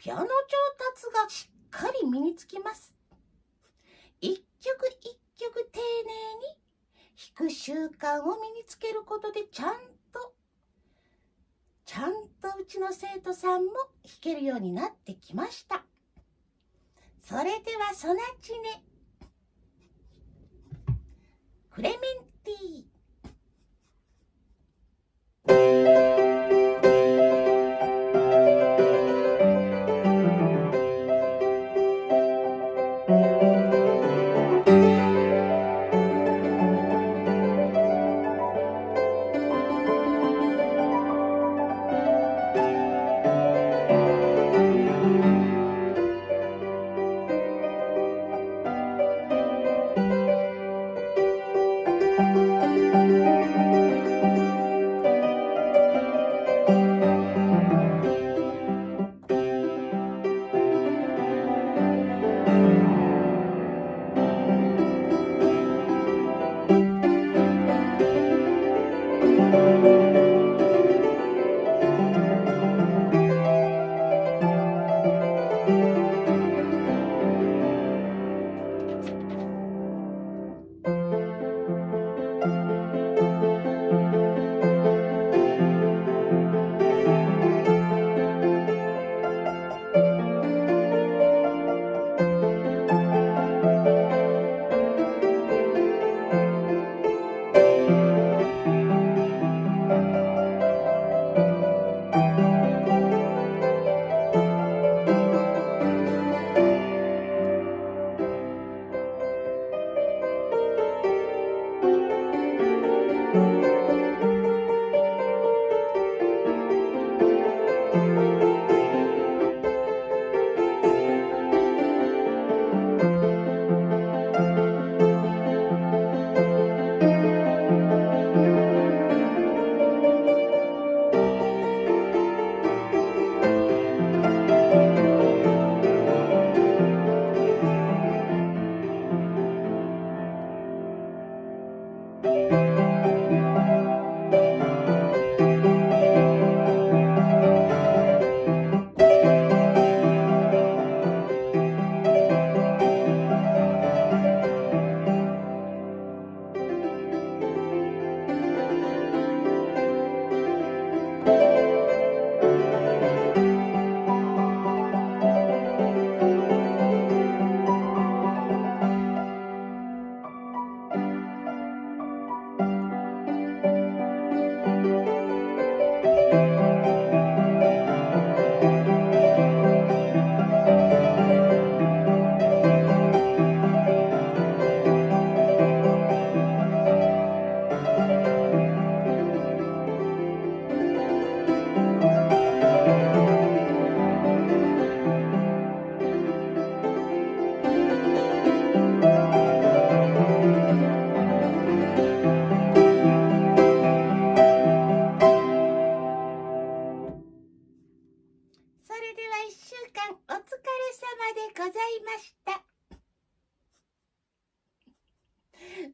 ピアノ上達がしっかり身につきます。一曲一曲丁寧に弾く習慣を身につけることでちゃんとちゃんとうちの生徒さんも弾けるようになってきました。それではソナチネクレメン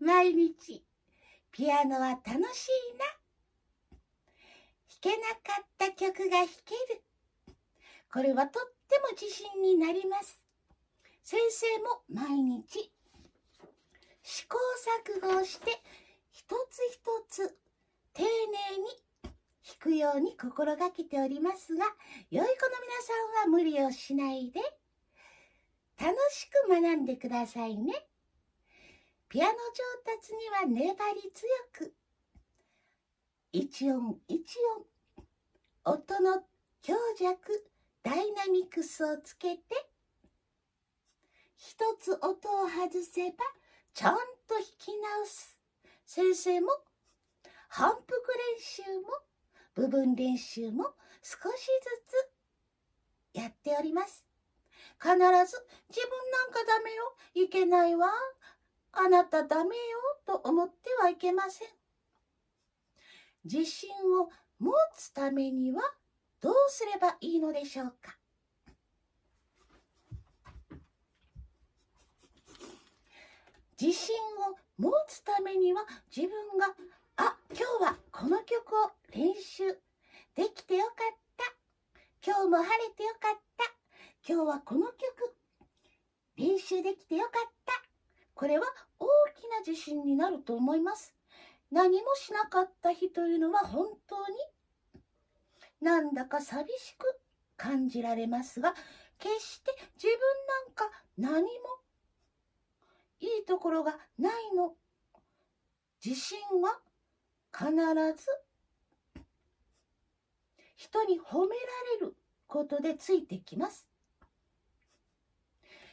毎日ピアノは楽しいな。弾けなかった曲が弾ける。これはとっても自信になります。先生も毎日試行錯誤をして一つ一つ丁寧に弾くように心がけておりますが、良い子の皆さんは無理をしないで楽しく学んでくださいね。ピアノ上達には粘り強く。一音一音音の強弱ダイナミクスをつけて一つ音を外せばちゃんと弾き直す。先生も反復練習も部分練習も少しずつやっております。必ず自分なんかダメよ。いけないわ。あなたダメよと思ってはいけません。自信を持つためにはどうすればいいのでしょうか？自信を持つためには自分があ今日はこの曲を練習できてよかった今日も晴れてよかった今日はこの曲、練習できてよかった。これは大きな自信になると思います。何もしなかった日というのは本当になんだか寂しく感じられますが、決して自分なんか何もいいところがないの。自信は必ず人に褒められることでついてきます。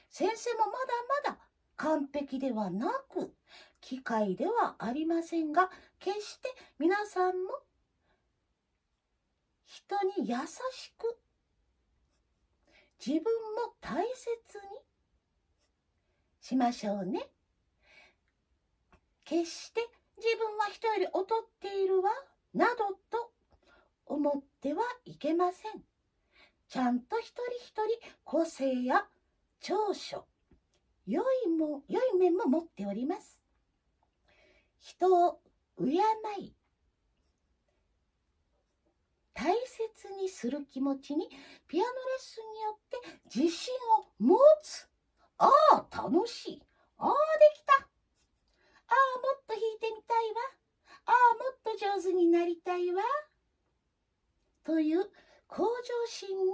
先生もまだまだ完璧ではなく、機械ではありませんが、決して皆さんも人に優しく、自分も大切にしましょうね。決して自分は人より劣っているわ、などと思ってはいけません。ちゃんと一人一人個性や長所、良いも、良い面も持っております。人を敬い、大切にする気持ちにピアノレッスンによって自信を持つ。ああ、楽しい。ああ、できた。ああ、もっと弾いてみたいわ。ああ、もっと上手になりたいわ。という向上心に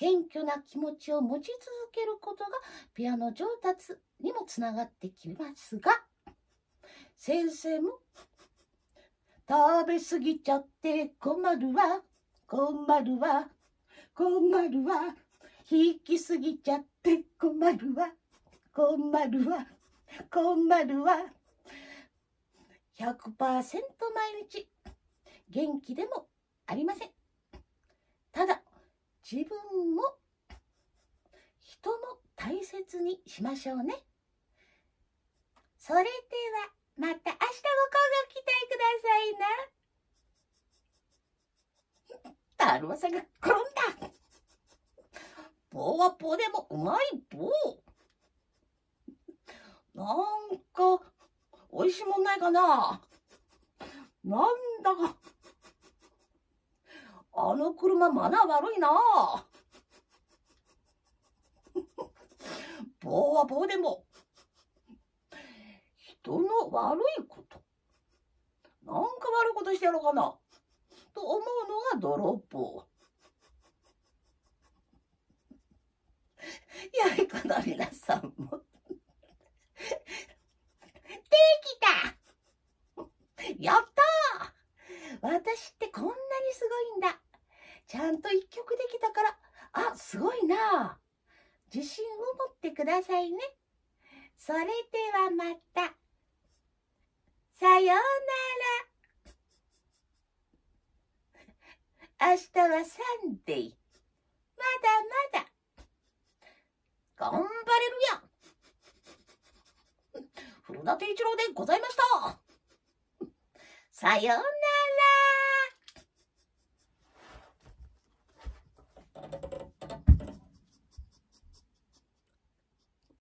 謙虚な気持ちを持ち続けることがピアノ上達にもつながってきますが、先生も食べ過ぎちゃって困るわ、困るわ、困るわ、引き過ぎちゃって困るわ、困るわ、困るわ。100%毎日元気でもありません。ただ、自分も人も大切にしましょうね。それでは、また明日もご期待くださいな。だるまさんが転んだ。棒は棒でもうまい棒。なんか、美味しいもんないかな。なんだか、あの車マナー悪いな。棒は棒でも、人の悪いこと、なんか悪いことしてやろうかな、と思うのが泥棒。やいかな皆さんも。できたやった私ってこんなにすごいんだ。ちゃんと一曲できたから、あ、すごいな。自信を持ってくださいね。それではまた。さようなら。明日はサンデー。まだまだ。頑張れるやん。古田定一郎でございました。さようなら。